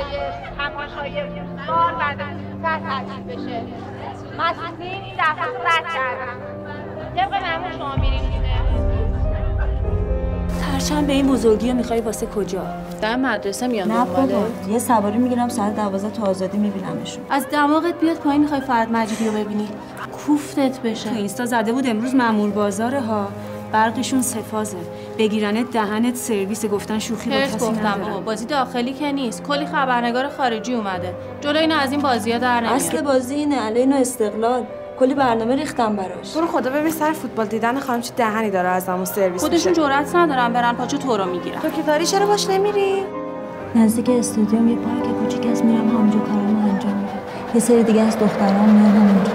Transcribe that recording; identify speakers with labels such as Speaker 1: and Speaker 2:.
Speaker 1: برای تماشای فوتبال بعد زودتر تعطیل بشه. مسئولین این رو رد کردن طبق معمول شما میریم
Speaker 2: پرچم به این بزرگی رو می‌خوای واسه کجا؟
Speaker 3: در مدرسه میان
Speaker 4: نه بابا یه سواری می‌گیرم ساعت دوازده تا آزادی میبینمشون.
Speaker 2: از دماغت بیاد پایین می‌خوای فرد مجیدی رو ببینی؟ کوفتت بشه. تو اینستا زده بود امروز مامور بازاره ها. برقشون سفازه. بگیرنت دهنت سرویس گفتن شوخی با کسی
Speaker 3: گفتم
Speaker 2: ندارم
Speaker 3: بابا بازی داخلی که نیست. کلی خبرنگار خارجی اومده. جلو این از این بازی ها در نمیاد.
Speaker 4: اصل بازی اینه علینا استقلال. کلی برنامه ریختم براش.
Speaker 5: تو رو خدا ببین سر فوتبال دیدن خانم چه دهنی داره از همون سرویس
Speaker 2: خودشون. جرأت ندارن برن پاچه تو رو می‌گیرن.
Speaker 5: تو که داری چرا باش نمیری؟
Speaker 4: نزدیک استادیوم یه پارک کوچیک از میرم همونجا کارامو انجام میدم. یه سری دیگه از دخترام میان همونجا